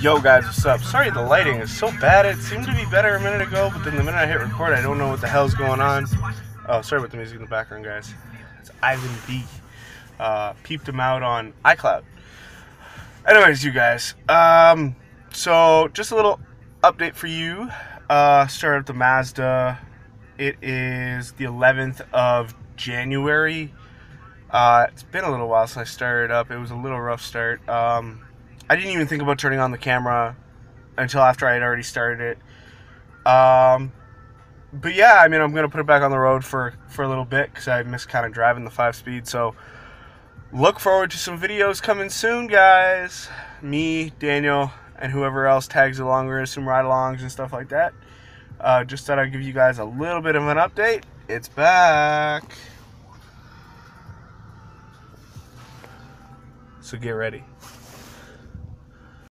Yo guys, what's up? Sorry the lighting is so bad. It seemed to be better a minute ago, but then the minute I hit record, I don't know what the hell's going on. Oh, sorry about the music in the background, guys. It's Ivan B. Uh, peeped him out on iCloud. Anyways, you guys. Um, so just a little update for you. Uh, started up the Mazda. It is the 11th of January. Uh, it's been a little while since I started up. It was a little rough start. Um, I didn't even think about turning on the camera until after I had already started it. Um, but yeah, I mean, I'm gonna put it back on the road for for a little bit because I miss kind of driving the five speed. So look forward to some videos coming soon, guys. Me, Daniel, and whoever else tags along. We're some ride-alongs and stuff like that. Uh, just thought I'd give you guys a little bit of an update. It's back. So get ready.